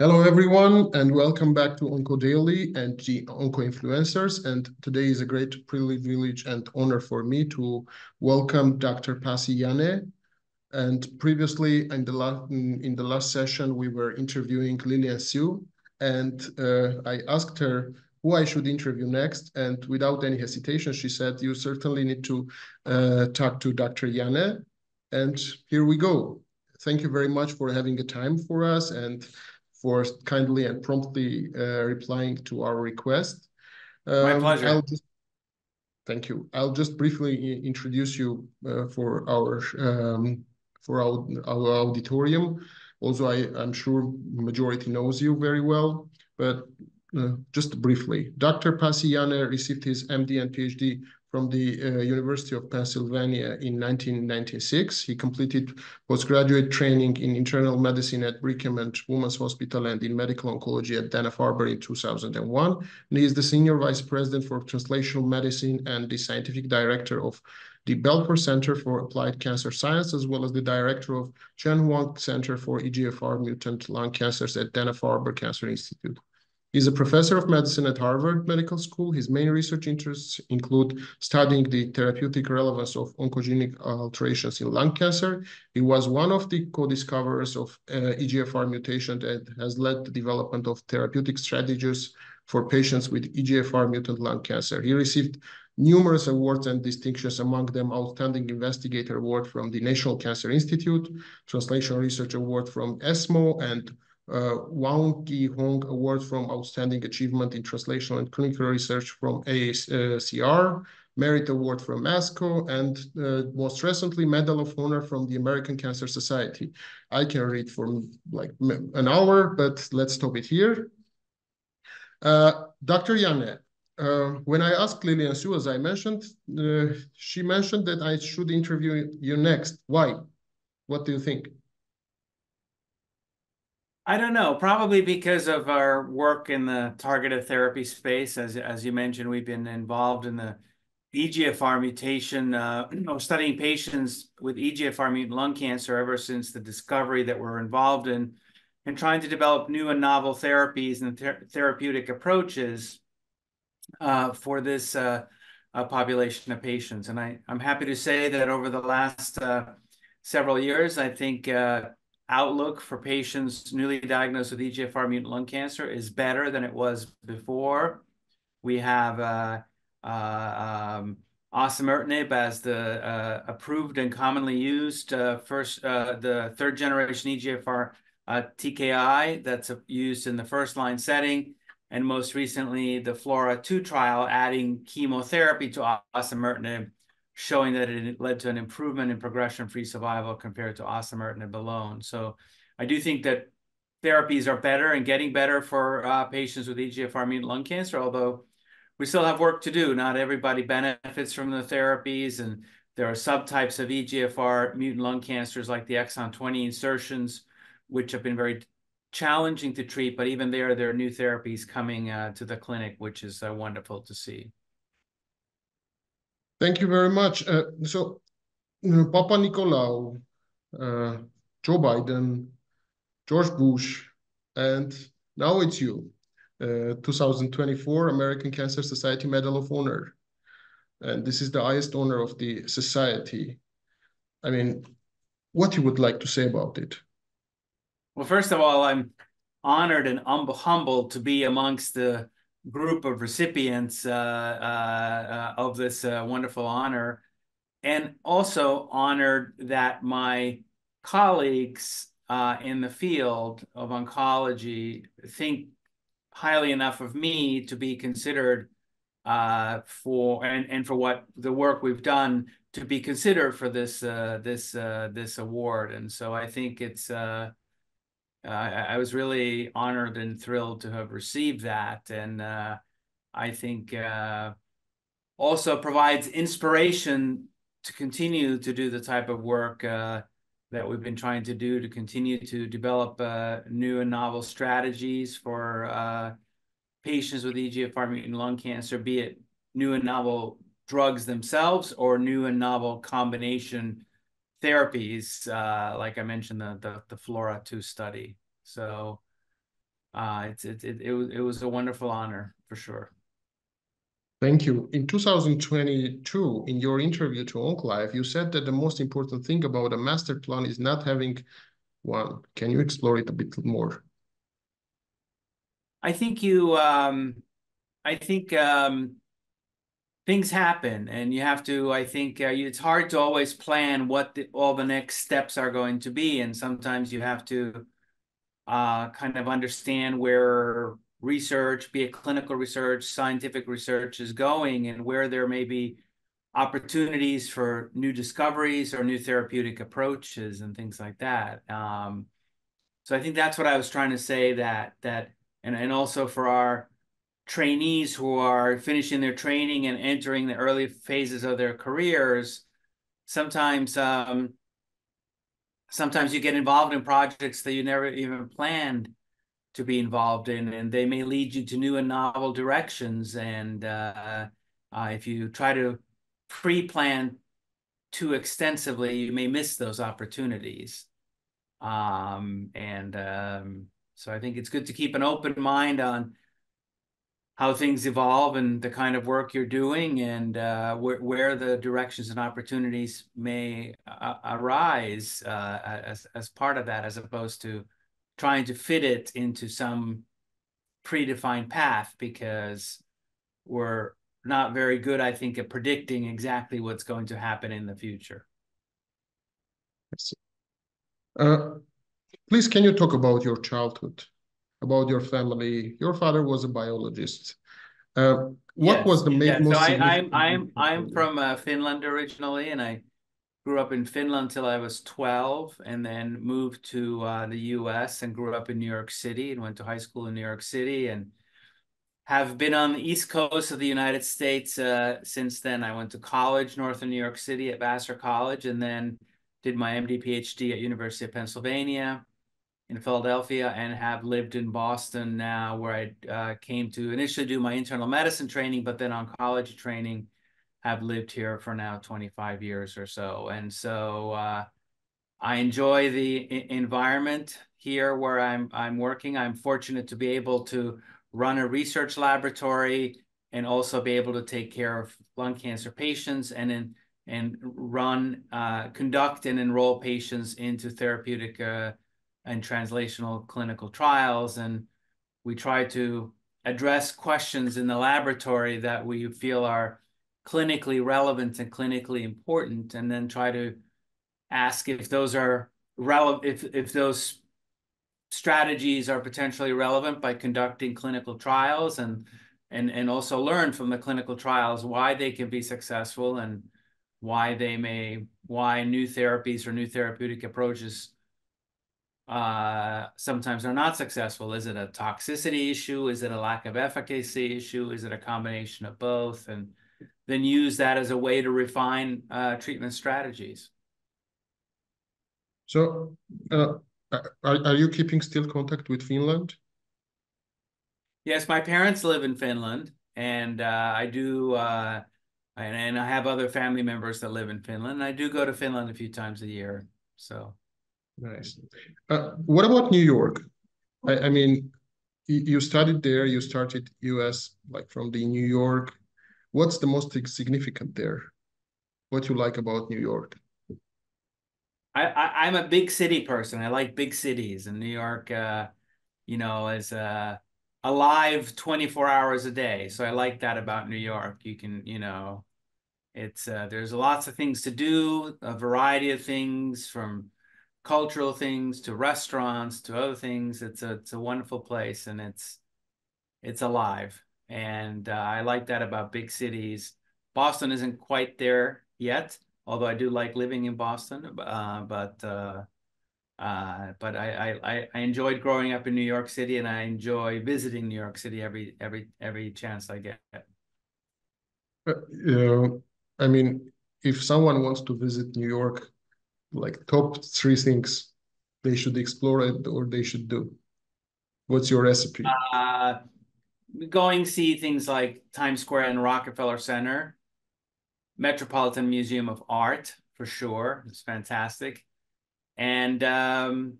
Hello, everyone, and welcome back to OncoDaily and the OncoInfluencers. And today is a great privilege and honor for me to welcome Dr. Pasi Jänne. And previously, in the last in the last session, we were interviewing Lilian Siu, and uh, I asked her who I should interview next. And without any hesitation, she said, "You certainly need to uh, talk to Dr. Jänne." And here we go. Thank you very much for having a time for us and for kindly and promptly uh, replying to our request. Um, My pleasure. Just, thank you. I'll just briefly introduce you uh, for our um, for our, our auditorium. Also, I, I'm sure majority knows you very well, but uh, just briefly, Dr. Pasi Jänne received his MD and PhD from the uh, University of Pennsylvania in 1996. He completed postgraduate training in internal medicine at Brigham and Women's Hospital and in medical oncology at Dana-Farber in 2001. And he is the senior vice president for translational medicine and the scientific director of the Belfer Center for Applied Cancer Science, as well as the director of Chen Huang Center for EGFR mutant lung cancers at Dana-Farber Cancer Institute. He's a professor of medicine at Harvard Medical School. His main research interests include studying the therapeutic relevance of oncogenic alterations in lung cancer. He was one of the co-discoverers of uh, EGFR mutation that has led the development of therapeutic strategies for patients with EGFR mutant lung cancer. He received numerous awards and distinctions, among them Outstanding Investigator Award from the National Cancer Institute, Translation Research Award from ESMO, and uh, Waun Ki Hong Award from Outstanding Achievement in Translational and Clinical Research from AACR, Merit Award from ASCO, and uh, most recently, Medal of Honor from the American Cancer Society. I can read for like an hour, but let's stop it here. Uh, Dr. Jänne, uh, when I asked Lilian Siu, as I mentioned, uh, she mentioned that I should interview you next. Why? What do you think? I don't know. Probably because of our work in the targeted therapy space. As as you mentioned, we've been involved in the EGFR mutation, uh, studying patients with EGFR mutant lung cancer ever since the discovery that we're involved in, and trying to develop new and novel therapies and ther therapeutic approaches uh, for this uh, uh population of patients. And I, I'm happy to say that over the last uh, several years, I think uh, outlook for patients newly diagnosed with EGFR mutant lung cancer is better than it was before. We have uh, uh, um, osimertinib as the uh, approved and commonly used uh, first, uh, the third generation EGFR uh, TKI that's used in the first line setting. And most recently, the FLAURA2 trial adding chemotherapy to osimertinib showing that it led to an improvement in progression-free survival compared to osimertinib alone. So I do think that therapies are better and getting better for uh, patients with EGFR mutant lung cancer, although we still have work to do. Not everybody benefits from the therapies, and there are subtypes of EGFR mutant lung cancers like the exon 20 insertions, which have been very challenging to treat, but even there, there are new therapies coming uh, to the clinic, which is uh, wonderful to see. Thank you very much. Uh, so, Papanicolaou, uh, Joe Biden, George Bush, and now it's you. Uh, 2024 American Cancer Society Medal of Honor. And this is the highest honor of the society. I mean, what you would like to say about it? Well, first of all, I'm honored and humbled to be amongst the group of recipients uh, uh, of this uh, wonderful honor, and also honored that my colleagues in the field of oncology think highly enough of me to be considered uh, for and, and for what the work we've done to be considered for this uh, this uh, this award. And so I think it's uh, I, was really honored and thrilled to have received that. And uh, I think uh, also provides inspiration to continue to do the type of work uh, that we've been trying to do to continue to develop uh, new and novel strategies for uh, patients with EGFR mutant lung cancer, be it new and novel drugs themselves or new and novel combination therapies, uh, like I mentioned, the, the, the FLAURA2 study. So uh, it's it, it it was it was a wonderful honor for sure. Thank you. In 2022, in your interview to OncLive, you said that the most important thing about a master plan is not having one. Can you explore it a bit more? I think you, um, I think um, things happen, and you have to. I think uh, it's hard to always plan what the, all the next steps are going to be, and sometimes you have to uh, kind of understand where research, be it clinical research, scientific research, is going, and where there may be opportunities for new discoveries or new therapeutic approaches and things like that. Um, so I think that's what I was trying to say that that and and also for our trainees who are finishing their training and entering the early phases of their careers, sometimes um, sometimes you get involved in projects that you never even planned to be involved in, and they may lead you to new and novel directions. And uh, uh, if you try to pre-plan too extensively, you may miss those opportunities. Um, and um, so I think it's good to keep an open mind on how things evolve and the kind of work you're doing and uh, where, where the directions and opportunities may uh, arise uh, as, as part of that, as opposed to trying to fit it into some predefined path because we're not very good, I think, at predicting exactly what's going to happen in the future. Uh, please, can you talk about your childhood, about your family? Your father was a biologist. Uh, what yes. was the main, yeah. most so I, I'm I'm I'm from uh, Finland originally, and I grew up in Finland until I was 12 and then moved to uh, the US and grew up in New York City and went to high school in New York City and have been on the East Coast of the United States uh, since then. I went to college north of New York City at Vassar College and then did my MD PhD at University of Pennsylvania in Philadelphia and have lived in Boston now where I uh, came to initially do my internal medicine training, but then oncology training have lived here for now 25 years or so. And so uh, I enjoy the environment here where I'm, I'm working. I'm fortunate to be able to run a research laboratory and also be able to take care of lung cancer patients and then and run, uh, conduct and enroll patients into therapeutic uh, and translational clinical trials. And we try to address questions in the laboratory that we feel are clinically relevant and clinically important, and then try to ask if those are relevant, if, if those strategies are potentially relevant by conducting clinical trials and and and also learn from the clinical trials why they can be successful and why they may why new therapies or new therapeutic approaches uh, sometimes are not successful. Is it a toxicity issue? Is it a lack of efficacy issue? Is it a combination of both? And then use that as a way to refine uh, treatment strategies. So, uh, are, are you keeping still contact with Finland? Yes, my parents live in Finland, and uh, I do, uh, and, and I have other family members that live in Finland. I do go to Finland a few times a year. So nice. Uh, what about New York? I, I mean, you studied there. You started U.S. like from the New York What's the most significant there? What you like about New York? I, I am a big city person. I like big cities, and New York, uh, you know, is uh, alive 24 hours a day. So I like that about New York. You can, you know, it's uh, there's lots of things to do, a variety of things from cultural things to restaurants to other things. It's a it's a wonderful place, and it's it's alive. And uh, I like that about big cities. Boston isn't quite there yet, although I do like living in Boston. Uh, but uh, uh, but I, I I enjoyed growing up in New York City, and I enjoy visiting New York City every every every chance I get. Uh, I mean, if someone wants to visit New York, like top three things they should explore it or they should do. What's your recipe? Uh, going see things like Times Square and Rockefeller Center, Metropolitan Museum of Art for sure. It's fantastic. And um,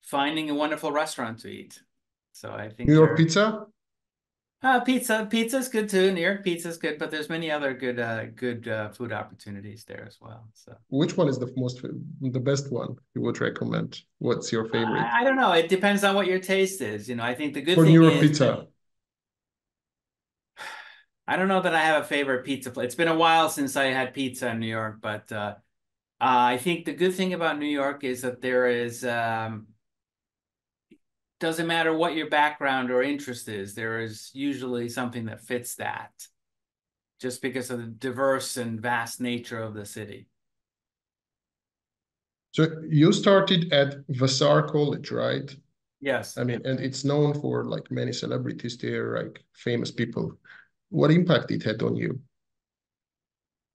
finding a wonderful restaurant to eat. So I think New York pizza. Uh, pizza, pizza's good too. New York pizza's good, but there's many other good, uh, good uh, food opportunities there as well. So Which one is the most the best one you would recommend? What's your favorite? I, I don't know. It depends on what your taste is. You know, I think the good For thing New York is pizza. I don't know that I have a favorite pizza place. It's been a while since I had pizza in New York, but uh, uh, I think the good thing about New York is that there is um, doesn't matter what your background or interest is, there is usually something that fits that, just because of the diverse and vast nature of the city. So you started at Vassar College, right? Yes. I mean, and it's known for like many celebrities there, like famous people. What impact it had on you?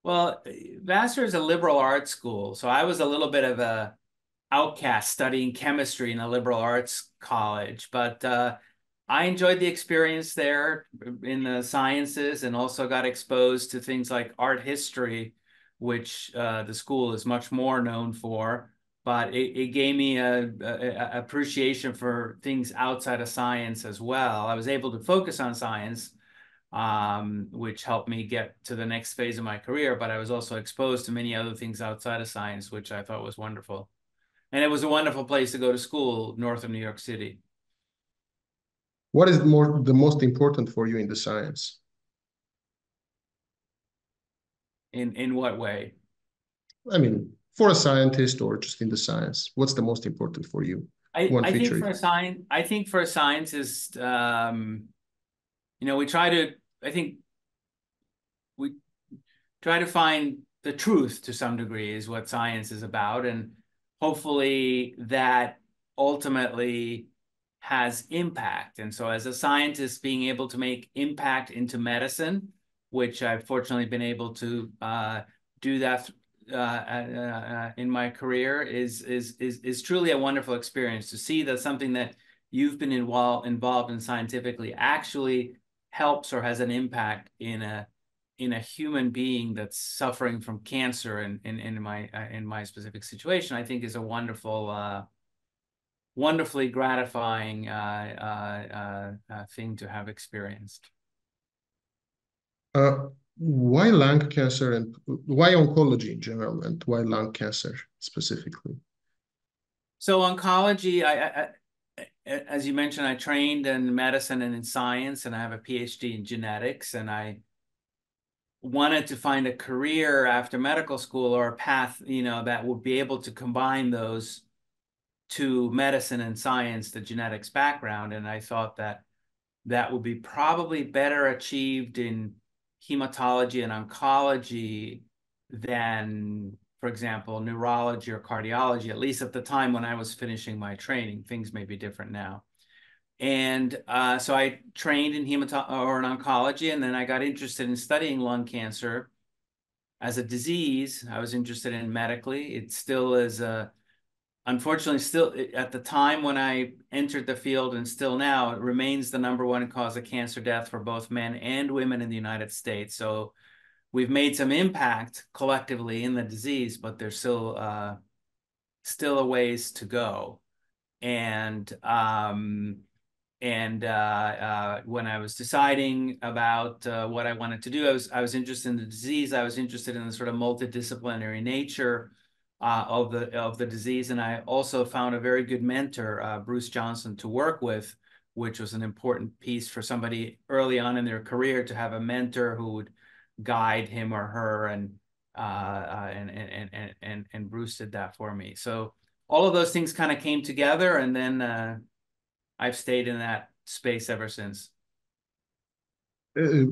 Well, Vassar is a liberal arts school, so I was a little bit of a outcast studying chemistry in a liberal arts college, but uh, I enjoyed the experience there in the sciences and also got exposed to things like art history, which uh, the school is much more known for. But it, it gave me a, appreciation for things outside of science as well. I was able to focus on science um, which helped me get to the next phase of my career. But I was also exposed to many other things outside of science, which I thought was wonderful. And it was a wonderful place to go to school north of New York City. What is more the most important for you in the science? In in what way? I mean, for a scientist or just in the science, what's the most important for you? I, I think for a science, I think for a scientist, um, you know, we try to, I think we try to find the truth to some degree is what science is about. And hopefully that ultimately has impact. And so as a scientist, being able to make impact into medicine, which I've fortunately been able to uh, do that uh, uh, in my career is, is, is, is truly a wonderful experience to see that something that you've been involved, involved in scientifically actually helps or has an impact in a in a human being that's suffering from cancer and in, in, in, my uh, in my specific situation, I think is a wonderful, uh, wonderfully gratifying uh, uh, uh thing to have experienced. Uh, why lung cancer and why oncology in general, and why lung cancer specifically? So oncology, I, I, as you mentioned, I trained in medicine and in science, and I have a PhD in genetics, and I wanted to find a career after medical school or a path, you know, that would be able to combine those to medicine and science, the genetics background. And I thought that that would be probably better achieved in hematology and oncology than, for example, neurology or cardiology, at least at the time when I was finishing my training. Things may be different now. And uh, so I trained in hematology or in oncology, and then I got interested in studying lung cancer as a disease. I was interested in medically. It still is a, unfortunately, still at the time when I entered the field and still now, it remains the number one cause of cancer death for both men and women in the United States. So we've made some impact collectively in the disease, but there's still uh, still a ways to go. And um, and uh, uh, when I was deciding about uh, what I wanted to do, I was I was interested in the disease. I was interested in the sort of multidisciplinary nature uh, of the of the disease, and I also found a very good mentor, uh, Bruce Johnson, to work with, which was an important piece for somebody early on in their career to have a mentor who would guide him or her, and uh, and, and and and and Bruce did that for me. So all of those things kind of came together, and then I've stayed in that space ever since. Uh,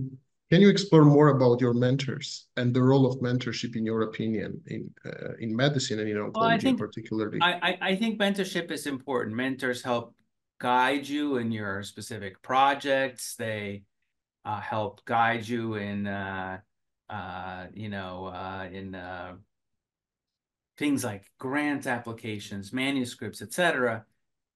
can you explore more about your mentors and the role of mentorship in your opinion in uh, in medicine and in oncology well, think, particularly? I, I think mentorship is important. Mentors help guide you in your specific projects. They uh, help guide you in uh, uh, you know uh, in uh, things like grant applications, manuscripts, etc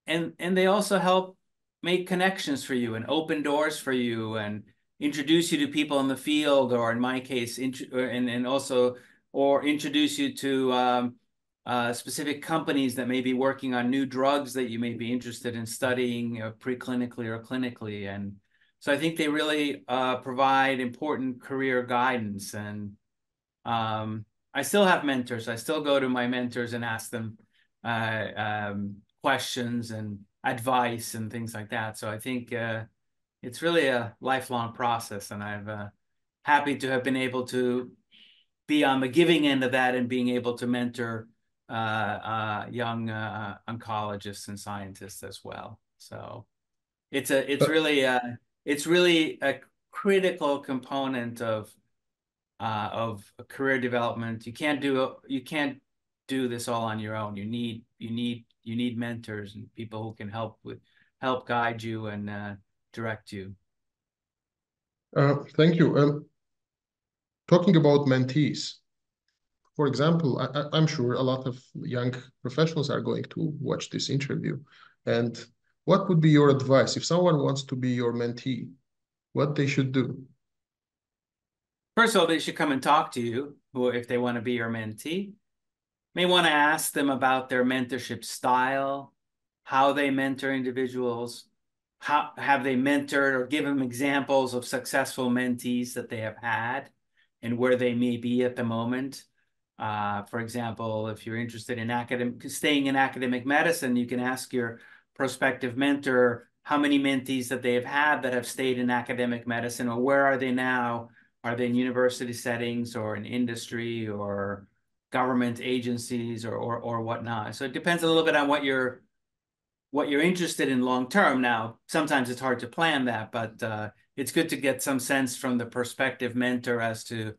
and and they also help make connections for you and open doors for you and introduce you to people in the field or in my case and and also or introduce you to um, uh, specific companies that may be working on new drugs that you may be interested in studying uh, preclinically or clinically. And so I think they really uh, provide important career guidance. And um, I still have mentors. I still go to my mentors and ask them uh, um, questions and advice and things like that. So I think uh, it's really a lifelong process, and I'm uh, happy to have been able to be on the giving end of that and being able to mentor uh, uh, young uh, oncologists and scientists as well. So it's a it's really a, it's really a critical component of uh, of career development. You can't do you can't do this all on your own. You need you need you need mentors and people who can help with help guide you and uh, direct you. Uh, thank you. Um, talking about mentees, for example, I, am sure a lot of young professionals are going to watch this interview. And what would be your advice if someone wants to be your mentee? What they should do? First of all, they should come and talk to you if they want to be your mentee may want to ask them about their mentorship style, how they mentor individuals, how have they mentored or give them examples of successful mentees that they have had and where they may be at the moment. Uh, for example, if you're interested in academic, staying in academic medicine, you can ask your prospective mentor how many mentees that they have had that have stayed in academic medicine or where are they now? Are they in university settings or in industry or government agencies or, or, or whatnot. So it depends a little bit on what you're what you're interested in long term. Now, sometimes it's hard to plan that, but uh, it's good to get some sense from the prospective mentor as to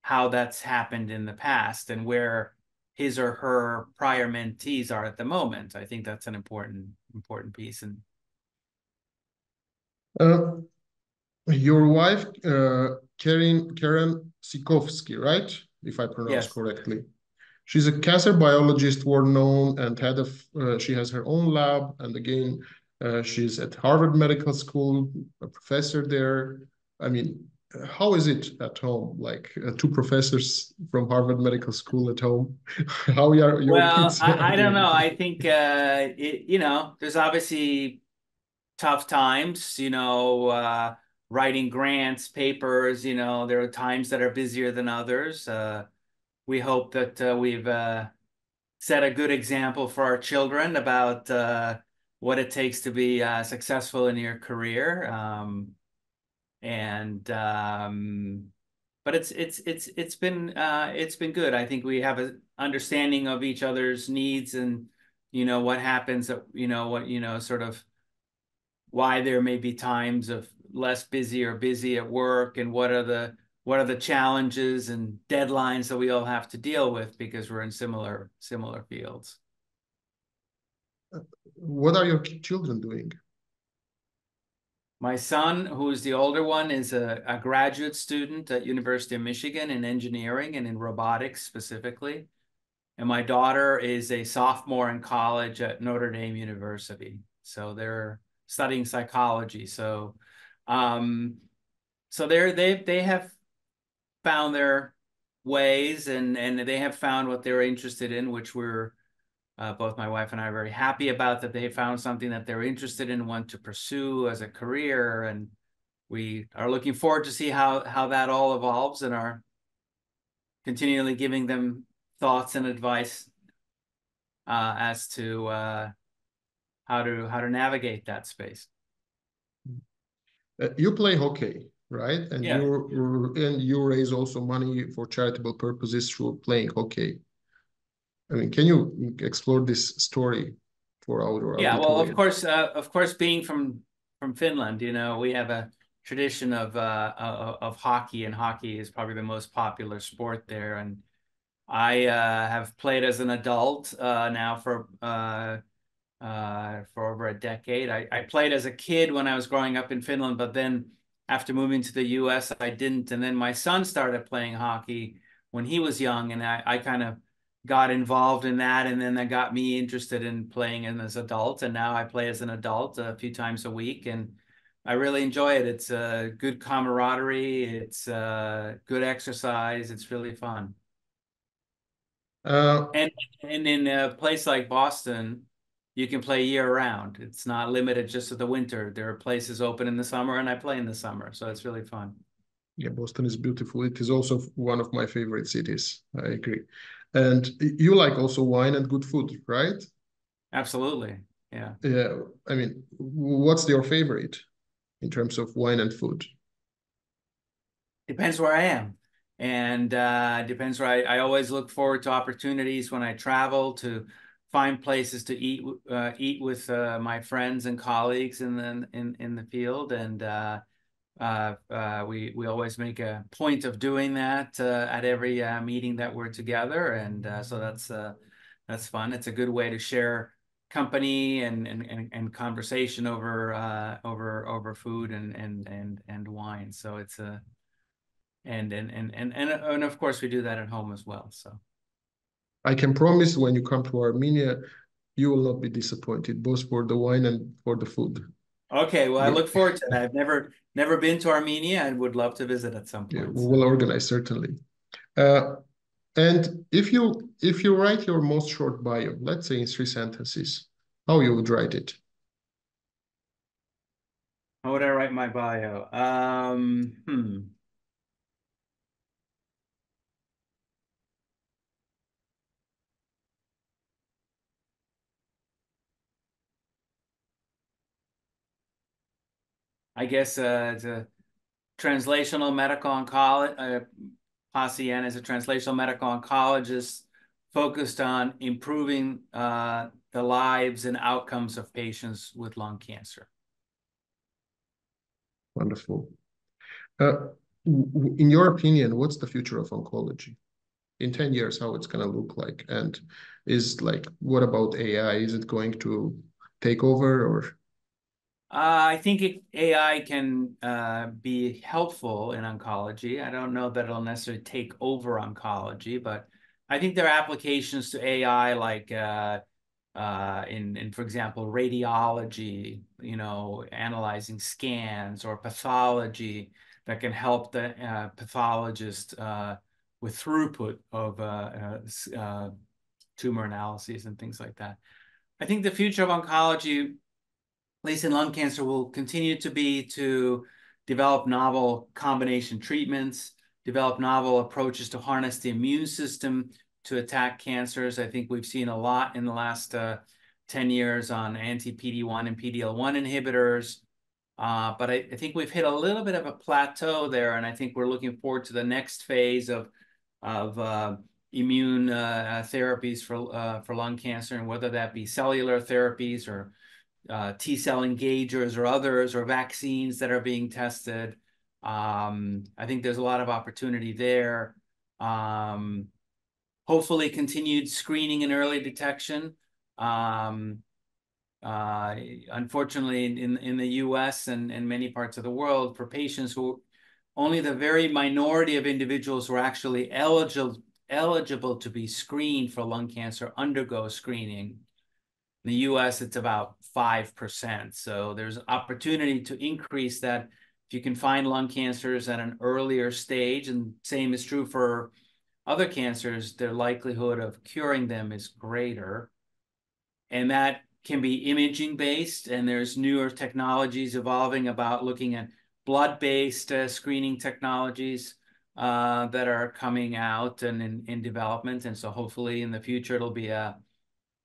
how that's happened in the past and where his or her prior mentees are at the moment. I think that's an important important piece. And uh, your wife, uh, Karen Karen Cichowski, right? If I pronounce yes. correctly. She's a cancer biologist, world known, and head of. Uh, she has her own lab, and again, uh, she's at Harvard Medical School, a professor there. I mean, how is it at home? Like uh, two professors from Harvard Medical School at home. how are your well, kids? I, I don't know. I think uh, it, you know, there's obviously tough times. You know, uh, writing grants, papers. You know, there are times that are busier than others. Uh, we hope that uh, we've uh, set a good example for our children about uh, what it takes to be uh, successful in your career. Um, and um, but it's it's it's it's been uh, it's been good. I think we have an understanding of each other's needs and you know what happens. You know what you know sort of why there may be times of less busy or busy at work and what are the what are the challenges and deadlines that we all have to deal with because we're in similar similar fields? What are your children doing? My son who's the older one is a, a graduate student at university of michigan in engineering and in robotics specifically. And my daughter is a sophomore in college at notre dame university. So they're studying psychology. So um, so they're they they have found their ways and and they have found what they're interested in, which we're uh, both my wife and I are very happy about that they found something that they're interested in, want to pursue as a career, and we are looking forward to see how how that all evolves and are continually giving them thoughts and advice uh, as to uh, how to how to navigate that space. Uh, you play hockey, right? And yeah. you and you raise also money for charitable purposes through playing hockey. I mean, can you explore this story for our? Yeah, well, of course, uh, of course, being from from Finland, you know, we have a tradition of uh, of, of hockey, and hockey is probably the most popular sport there. And I uh, have played as an adult uh, now for uh, uh, for over a decade. I, I played as a kid when I was growing up in Finland, but then after moving to the US, I didn't. And then my son started playing hockey when he was young, and I, I kind of got involved in that. And then that got me interested in playing as an adult. And now I play as an adult a few times a week. And I really enjoy it. It's a good camaraderie. It's a good exercise. It's really fun. Uh, and and in a place like Boston, you can play year round. It's not limited just to the winter. There are places open in the summer, and I play in the summer, so it's really fun. Yeah, Boston is beautiful. It is also one of my favorite cities. I agree. And you like also wine and good food, right? Absolutely. Yeah. Yeah. I mean, what's your favorite in terms of wine and food? Depends where I am. And uh, depends where I, I always look forward to opportunities when I travel to find places to eat uh, eat with uh, my friends and colleagues in the in, in the field and uh, uh, uh, we we always make a point of doing that uh, at every meeting that we're together, and so that's that's fun. It's a good way to share company and and and, and conversation over over over food and and and and wine. So it's a and and and and and and of course we do that at home as well. So I can promise when you come to Armenia, you will not be disappointed, both for the wine and for the food. Okay, well, I look forward to that. I've never never been to Armenia and would love to visit at some point. Yeah, we will organize certainly. Uh, and if you if you write your most short bio, let's say in three sentences, how you would write it? How would I write my bio? Um, hmm. I guess uh, it's a translational medical oncologist. Uh, is a translational medical oncologist focused on improving uh, the lives and outcomes of patients with lung cancer. Wonderful. Uh, in your opinion, what's the future of oncology? In 10 years, how it's going to look like? And is like, what about AI? Is it going to take over or uh, I think it, AI can uh, be helpful in oncology. I don't know that it'll necessarily take over oncology, but I think there are applications to AI like uh, uh, in, in, for example, radiology, you know, analyzing scans or pathology that can help the uh, pathologist uh, with throughput of tumor analyses and things like that. I think the future of oncology least in lung cancer, will continue to be to develop novel combination treatments, develop novel approaches to harness the immune system to attack cancers. I think we've seen a lot in the last uh, 10 years on anti-PD-1 and PD-L1 inhibitors. Uh, but I, I, think we've hit a little bit of a plateau there, and I think we're looking forward to the next phase of, of uh, immune uh, therapies for, uh, for lung cancer, and whether that be cellular therapies or uh, T cell engagers or others or vaccines that are being tested. Um, I think there's a lot of opportunity there. Um, hopefully, continued screening and early detection. Um, uh, unfortunately, in, in the US and, and many parts of the world, for patients who only the very minority of individuals who are actually eligible eligible to be screened for lung cancer undergo screening. In the US, it's about 5%. So there's opportunity to increase that if you can find lung cancers at an earlier stage, and same is true for other cancers, their likelihood of curing them is greater. And that can be imaging based, and there's newer technologies evolving about looking at blood based uh, screening technologies uh, that are coming out and in, in development. And so hopefully in the future, it'll be a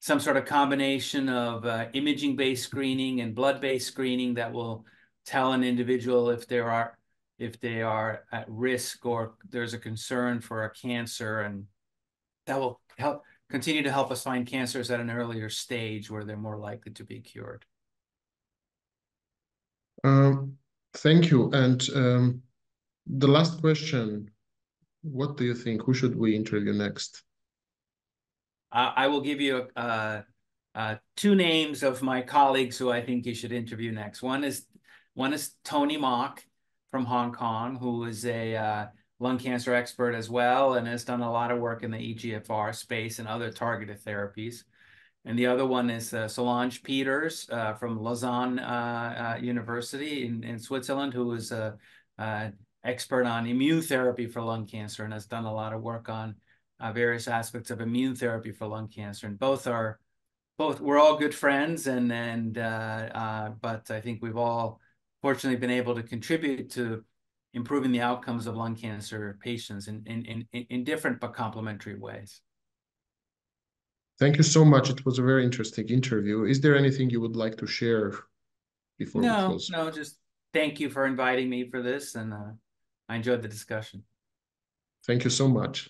some sort of combination of uh, imaging-based screening and blood-based screening that will tell an individual if there are if they are at risk or there's a concern for a cancer, and that will help continue to help us find cancers at an earlier stage where they're more likely to be cured. Um, thank you. And um, the last question, what do you think? Who should we interview next? Uh, I will give you uh, uh, two names of my colleagues who I think you should interview next. One is one is Tony Mok from Hong Kong, who is a uh, lung cancer expert as well and has done a lot of work in the EGFR space and other targeted therapies. And the other one is uh, Solange Peters uh, from Lausanne University in, in Switzerland, who is an expert on immune therapy for lung cancer and has done a lot of work on uh, various aspects of immune therapy for lung cancer, and both are both we're all good friends, and and uh, uh, but I think we've all fortunately been able to contribute to improving the outcomes of lung cancer patients in in in, in different but complementary ways. Thank you so much. It was a very interesting interview. Is there anything you would like to share before no, we close? No, just thank you for inviting me for this, and uh, I enjoyed the discussion. Thank you so much.